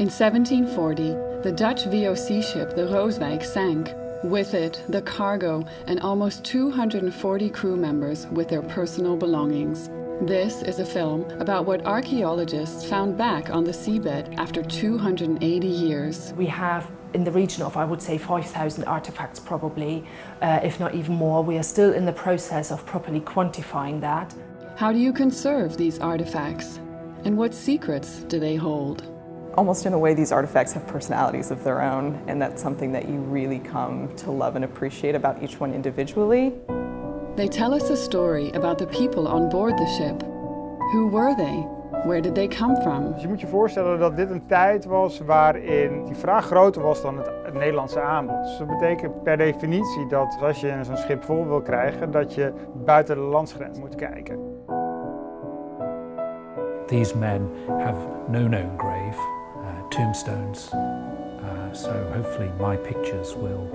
In 1740, the Dutch VOC ship the Rooswijk sank. With it, the cargo and almost 240 crew members with their personal belongings. This is a film about what archaeologists found back on the seabed after 280 years. We have in the region of, I would say, 5,000 artifacts probably, uh, if not even more. We are still in the process of properly quantifying that. How do you conserve these artifacts? And what secrets do they hold? Almost in a way, these artifacts have personalities of their own, and that's something that you really come to love and appreciate about each one individually. They tell us a story about the people on board the ship. Who were they? Where did they come from? Dus je moet je voorstellen dat dit een tijd was waarin die vraag groter was dan het, het Nederlandse aanbod. Dus dat betekent per definitie dat als je zo'n schip vol wil krijgen, dat je buiten de landsgrens moet kijken. These men have no known grave, tombstones, uh, so hopefully my pictures will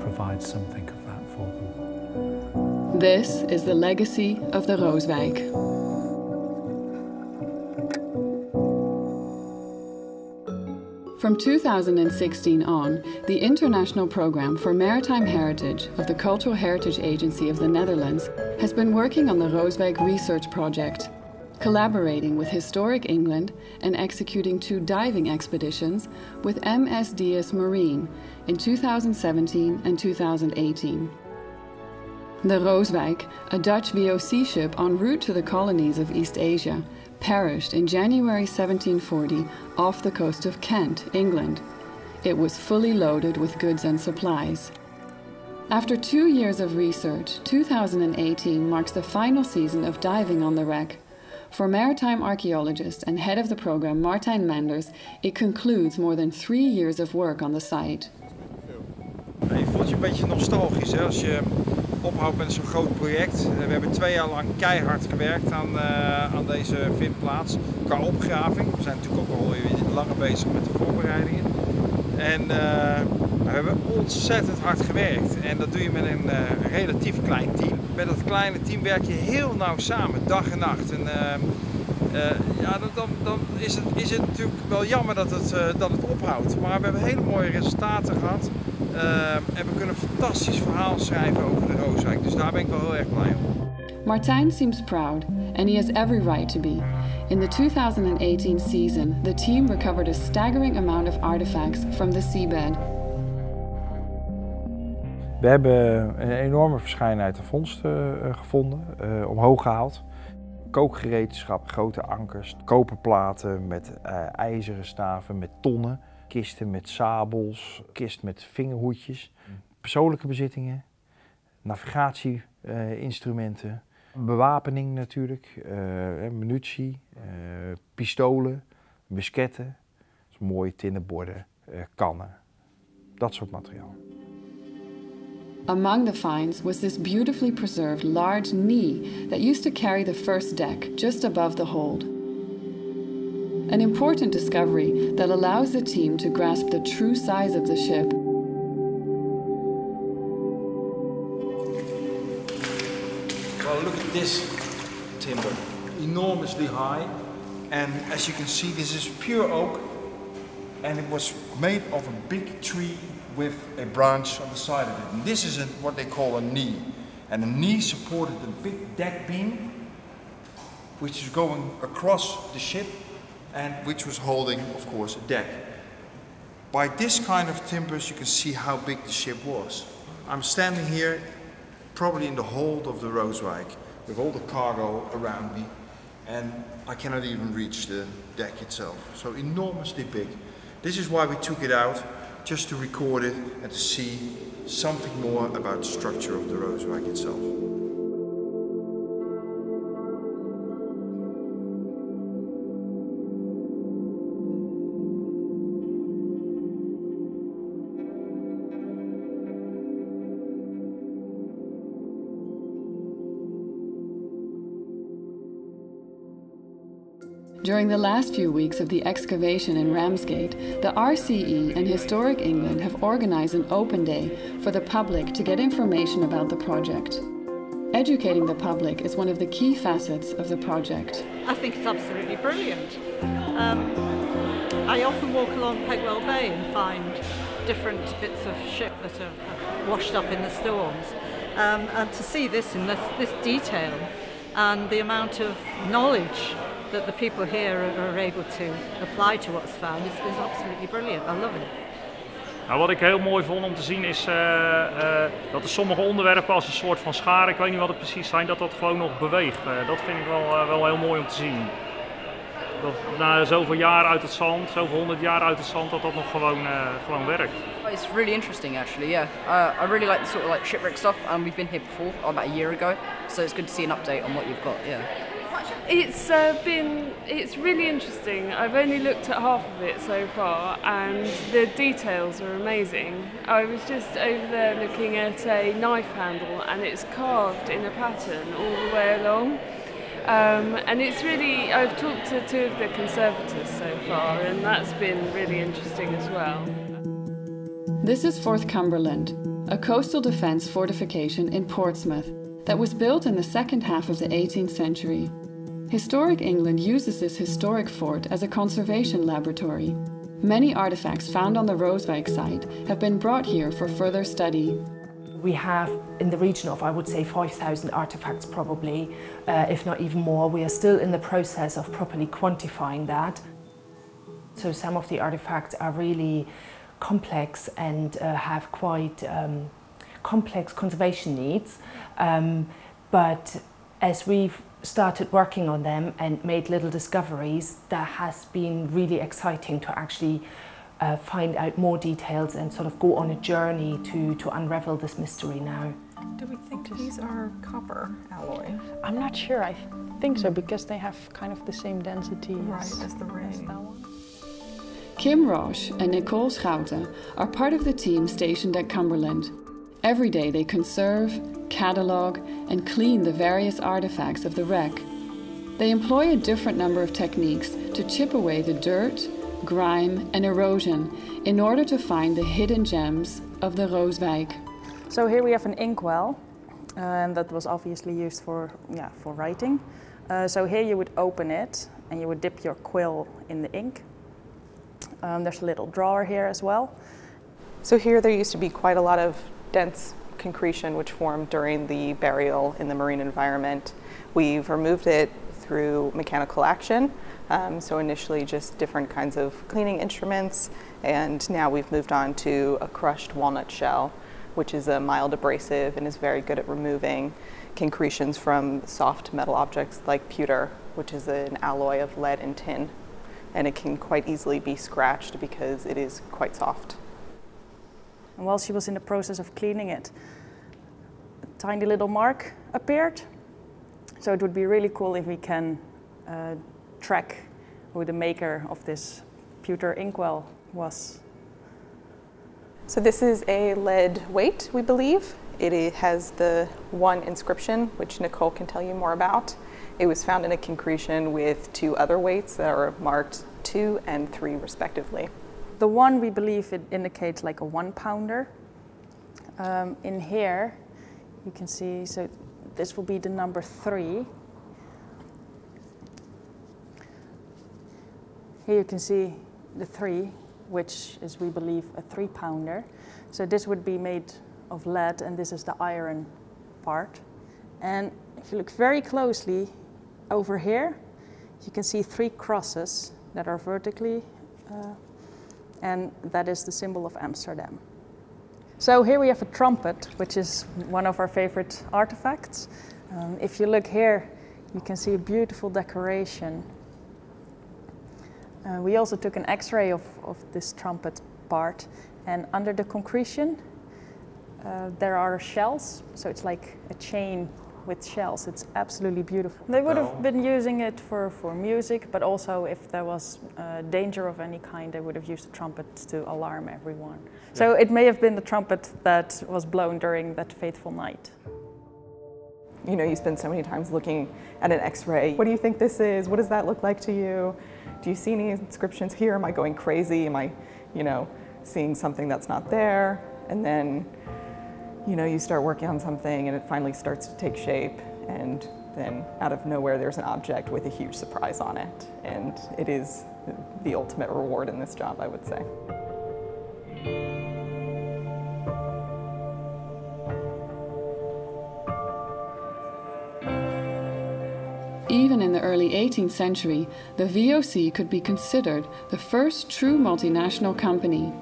provide something of that for them. This is the legacy of the Rooswijk. From 2016 on, the International Programme for Maritime Heritage of the Cultural Heritage Agency of the Netherlands has been working on the Rooswijk Research Project, collaborating with Historic England and executing two diving expeditions with MS DS Marine in 2017 and 2018. The Rooswijk, a Dutch VOC ship en route to the colonies of East Asia, perished in January 1740 off the coast of Kent, England. It was fully loaded with goods and supplies. After two years of research, 2018 marks the final season of diving on the wreck. For maritime archaeologist and head of the program Martijn Menders, it concludes more than three years of work on the site. Je voelt je een beetje nostalgisch hè, als je ophoudt met zo'n groot project. We hebben twee jaar lang keihard gewerkt aan, uh, aan deze vindplaats qua opgraving. We zijn natuurlijk ook al langer bezig met de voorbereidingen. En uh, we hebben ontzettend hard gewerkt. En dat doe je met een uh, relatief klein team. Met dat kleine team werk je heel nauw samen, dag en nacht. En, ja, dan, dan is, het, is het natuurlijk wel jammer dat het, dat het ophoudt. Maar we hebben hele mooie resultaten gehad. Uh, en we kunnen een fantastisch verhaal schrijven over de Rooswijk. Dus daar ben ik wel heel erg blij om. Martijn seems proud, and he has every right to be. In the 2018 season, the team recovered a staggering amount of artifacts from the seabed. We hebben een enorme verscheidenheid van vondsten uh, gevonden, uh, omhoog gehaald. Kookgereedschap, grote ankers, koperplaten met uh, ijzeren staven, met tonnen kisten met sabels, kist met vingerhoedjes, persoonlijke bezittingen, navigatieinstrumenten, bewapening natuurlijk, uh, munitie, uh, pistolen, musketten, dus mooie tinnenborden, kannen, dat soort materiaal. Among the finds was this beautifully preserved large knee that used to carry the first deck just above the hold. An important discovery that allows the team to grasp the true size of the ship. Look at this timber, enormously high. And as you can see, this is pure oak. And it was made of a big tree with a branch on the side of it. And this is a, what they call a knee. And the knee supported a big deck beam, which is going across the ship and which was holding, of course, a deck. By this kind of timbers, you can see how big the ship was. I'm standing here, probably in the hold of the Rooswijk, with all the cargo around me, and I cannot even reach the deck itself. So enormously big. This is why we took it out, just to record it and to see something more about the structure of the Rooswijk itself. During the last few weeks of the excavation in Ramsgate, the RCE and Historic England have organized an open day for the public to get information about the project. Educating the public is one of the key facets of the project. I think it's absolutely brilliant. Um, I often walk along Pegwell Bay and find different bits of ship that have washed up in the storms. Um, and to see this in this, this detail and the amount of knowledge that the people here are, able to apply to what's found is, is absolutely brilliant. I love it. Nou, wat ik heel mooi vond om te zien is uh, uh, dat er sommige onderwerpen als een soort van scharen, ik weet niet wat het precies zijn, dat dat gewoon nog beweegt. Uh, dat vind ik wel, wel heel mooi om te zien. Dat na zoveel jaar uit het zand, zoveel honderd jaar uit het zand, dat dat nog gewoon, gewoon werkt. It's really interesting actually, yeah. Uh, I really like the sort of like shipwreck stuff and we've been here before, about a year ago, so it's good to see an update on what you've got, yeah. It's uh, been it's really interesting. I've only looked at half of it so far, and the details are amazing. I was just over there looking at a knife handle, and it's carved in a pattern all the way along. Um, and it's really I've talked to two of the conservators so far, and that's been really interesting as well. This is Fort Cumberland, a coastal defence fortification in Portsmouth that was built in the second half of the 18th century. Historic England uses this historic fort as a conservation laboratory. Many artifacts found on the Rooswijk site have been brought here for further study. We have in the region of, I would say, 5,000 artifacts probably, uh, if not even more. We are still in the process of properly quantifying that. So some of the artifacts are really complex and uh, have quite um, complex conservation needs. Um, but as we've started working on them and made little discoveries, that has been really exciting to actually uh, find out more details and sort of go on a journey to, to unravel this mystery now. Do we think these are copper alloy? I'm not sure. I think so because they have kind of the same density right, as, as the ring. As that one. Kim Roche and Nicole Schouten are part of the team stationed at Cumberland. Every day they conserve, catalogue, and clean the various artifacts of the wreck. They employ a different number of techniques to chip away the dirt, grime, and erosion in order to find the hidden gems of the Rooswijk. So here we have an inkwell, uh, and that was obviously used for, yeah, for writing. Uh, so here you would open it and you would dip your quill in the ink. Um, there's a little drawer here as well. So here there used to be quite a lot of dense concretion which formed during the burial in the marine environment. We've removed it through mechanical action. Um, so initially just different kinds of cleaning instruments and now we've moved on to a crushed walnut shell which is a mild abrasive and is very good at removing concretions from soft metal objects like pewter which is an alloy of lead and tin and it can quite easily be scratched because it is quite soft. And while she was in the process of cleaning it, a tiny little mark appeared. So it would be really cool if we can uh, track who the maker of this pewter inkwell was. So this is a lead weight, we believe. It has the one inscription, which Nicole can tell you more about. It was found in a concretion with two other weights that are marked two and three respectively. The one we believe it indicates like a one pounder. Um, in here, you can see, so this will be the number three. Here you can see the three, which is, we believe, a three pounder. So this would be made of lead, and this is the iron part. And if you look very closely over here, you can see three crosses that are vertically uh, and that is the symbol of Amsterdam. So here we have a trumpet, which is one of our favorite artifacts. Um, if you look here, you can see a beautiful decoration. Uh, we also took an x-ray of, of this trumpet part, and under the concretion, uh, there are shells, so it's like a chain with shells. It's absolutely beautiful. They would have been using it for, for music, but also if there was uh, danger of any kind, they would have used the trumpet to alarm everyone. Yeah. So it may have been the trumpet that was blown during that fateful night. You know, you spend so many times looking at an x-ray. What do you think this is? What does that look like to you? Do you see any inscriptions here? Am I going crazy? Am I, you know, seeing something that's not there? And then you know, you start working on something and it finally starts to take shape and then out of nowhere there's an object with a huge surprise on it and it is the ultimate reward in this job, I would say. Even in the early 18th century, the VOC could be considered the first true multinational company.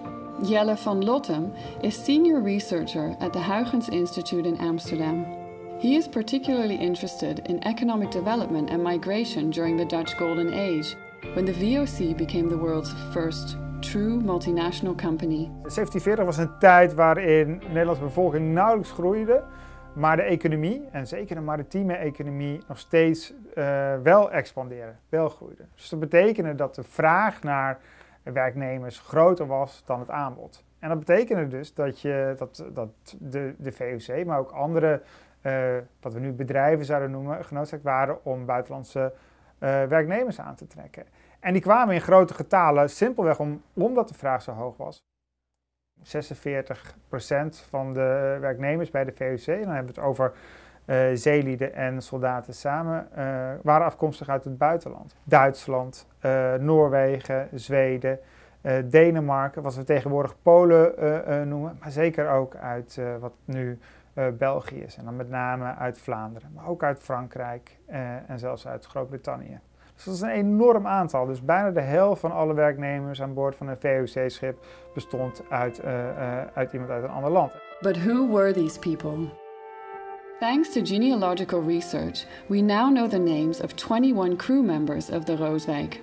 Jelle van Lottem is senior researcher at the Huygens Institute in Amsterdam. He is particularly interested in economic development and migration during the Dutch Golden Age, when the VOC became the world's first true multinational company. 1740 was een tijd waarin de Nederlandse bevolking nauwelijks groeide, maar de economie, en zeker de maritieme economie, nog steeds uh, wel expanderen, wel groeide. Dus dat betekende dat de vraag naar werknemers groter was dan het aanbod. En dat betekende dus dat, je, dat, dat de, de VOC, maar ook andere, uh, wat we nu bedrijven zouden noemen, genoodzaakt waren om buitenlandse uh, werknemers aan te trekken. En die kwamen in grote getalen simpelweg om, omdat de vraag zo hoog was. 46% van de werknemers bij de VOC, dan hebben we het over zeelieden en soldaten samen, uh, waren afkomstig uit het buitenland. Duitsland, uh, Noorwegen, Zweden, Denemarken, wat we tegenwoordig Polen noemen, maar zeker ook uit wat nu België is. En dan met name uit Vlaanderen, maar ook uit Frankrijk en zelfs uit Groot-Brittannië. Dus dat is een enorm aantal. Dus bijna de helft van alle werknemers aan boord van een VOC-schip bestond uit, uit iemand uit een ander land. But who were these people? Thanks to genealogical research, we now know the names of 21 crew members of the Rooswijk.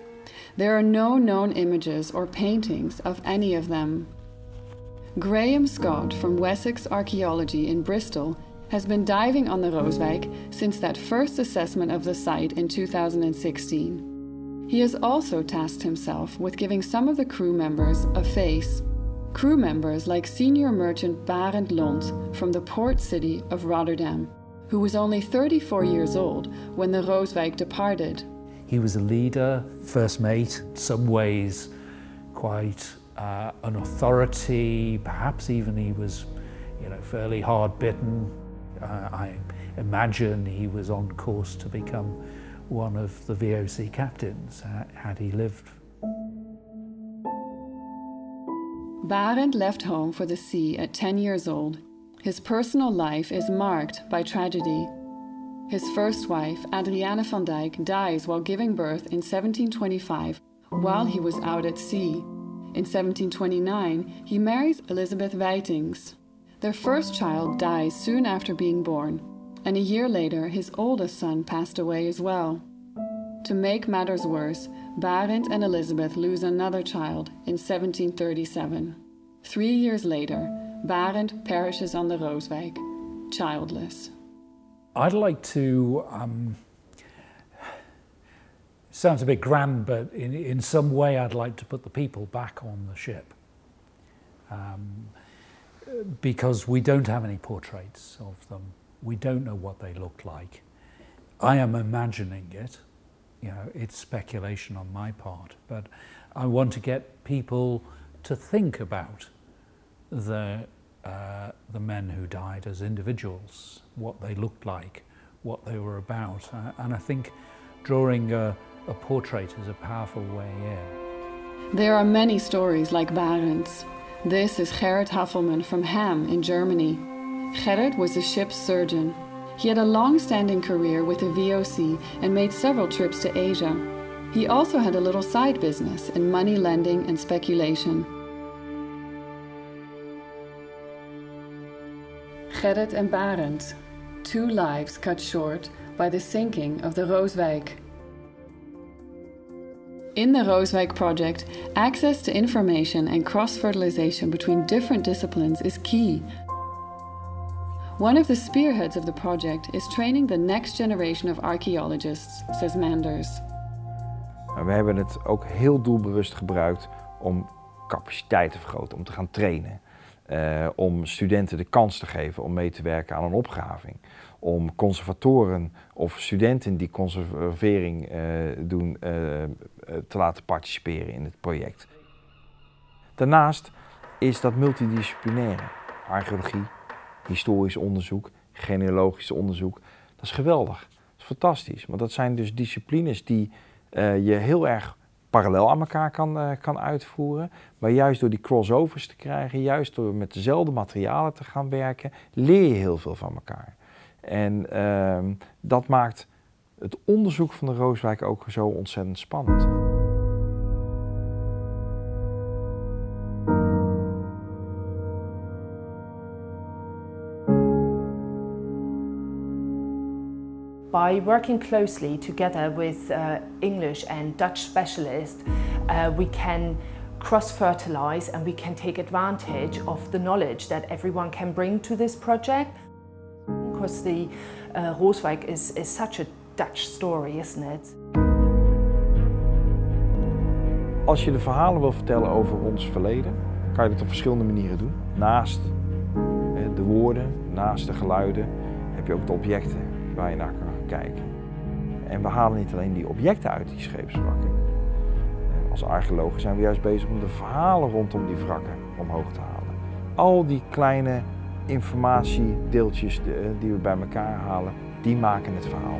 There are no known images or paintings of any of them. Graham Scott from Wessex Archaeology in Bristol has been diving on the Rooswijk since that first assessment of the site in 2016. He has also tasked himself with giving some of the crew members a face. Crew members like senior merchant Barend Lont from the port city of Rotterdam, who was only 34 years old when the Rooswijk departed. He was a leader, first mate, some ways quite uh, an authority, perhaps even he was you know, fairly hard bitten, uh, I imagine he was on course to become one of the VOC captains uh, had he lived. Barend left home for the sea at 10 years old. His personal life is marked by tragedy. His first wife, Adriana van Dijk, dies while giving birth in 1725 while he was out at sea. In 1729, he marries Elizabeth Wijtings. Their first child dies soon after being born, and a year later, his oldest son passed away as well. To make matters worse, Barend and Elizabeth lose another child in 1737. Three years later, Barend perishes on the Rooswijk, childless. I'd like to. Um, sounds a bit grand, but in, in some way, I'd like to put the people back on the ship. Um, because we don't have any portraits of them. We don't know what they looked like. I am imagining it. You know, it's speculation on my part, but I want to get people to think about the uh, the men who died as individuals, what they looked like, what they were about, uh, and I think drawing a, a portrait is a powerful way in. There are many stories like Barend's. This is Gerrit Haffelman from Hamm in Germany. Gerrit was a ship's surgeon. He had a long standing career with the VOC and made several trips to Asia. He also had a little side business in money lending and speculation. Gerrit and Barend, two lives cut short by the sinking of the Rooswijk. In the Rooswijk project, access to information and cross-fertilization between different disciplines is key. One of the spearheads of the project is training the next generation of archaeologists, says Manders. We hebben het ook heel doelbewust gebruikt om capaciteit te vergroten, om te gaan trainen. Uh, om studenten de kans te geven om mee te werken aan een opgraving. Om conservatoren of studenten die conservering uh, doen uh, te laten participeren in het project. Daarnaast is dat multidisciplinaire. Archeologie, historisch onderzoek, genealogisch onderzoek. Dat is geweldig. Dat is fantastisch. Want dat zijn dus disciplines die je heel erg parallel aan elkaar kan, uh, kan uitvoeren. Maar juist door die crossovers te krijgen, juist door met dezelfde materialen te gaan werken, leer je heel veel van elkaar. En uh, dat maakt het onderzoek van de Rooswijk ook zo ontzettend spannend. By working closely together with uh, English and Dutch specialists, uh, we can cross-fertilize and we can take advantage of the knowledge that everyone can bring to this project. Because the uh, Rooswijk is, is such a Dutch story, isn't it? Als je de verhalen wil vertellen over ons verleden, kan je dat op verschillende manieren doen. Naast de woorden, naast de geluiden, heb je ook de objecten waar je naar kan kijken. En we halen niet alleen die objecten uit die scheepswrakken. Als archeologen zijn we juist bezig om de verhalen rondom die wrakken omhoog te halen. Al die kleine informatiedeeltjes die we bij elkaar halen, die maken het verhaal.